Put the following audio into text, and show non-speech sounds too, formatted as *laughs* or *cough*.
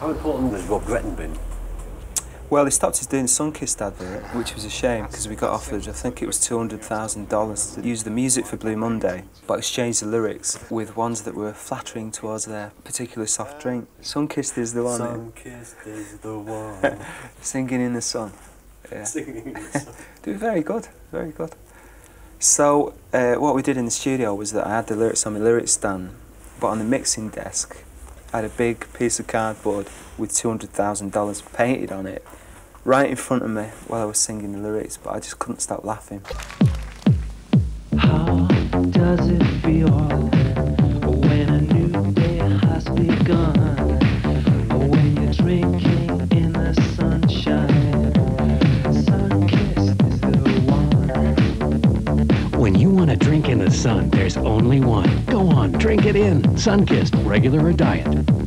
How important has Rob Gretton been? Well, he stopped his doing Sunkist advert, which was a shame because we got offered, I think it was $200,000 to use the music for Blue Monday, but exchanged the lyrics with ones that were flattering towards their particular soft drink. Sunkist is the one. Sunkist is the one. *laughs* Singing in the sun. Yeah. Singing in the sun. *laughs* Do very good, very good. So uh, what we did in the studio was that I had the lyrics on my lyrics stand, but on the mixing desk, had a big piece of cardboard with two hundred thousand dollars painted on it, right in front of me while I was singing the lyrics. But I just couldn't stop laughing. How does it feel when a new day has begun? When you're drinking in the sunshine, Sunkist is the one. When you want to drink in the sun, there's only one. Go drink it in. Sunkist, regular or diet.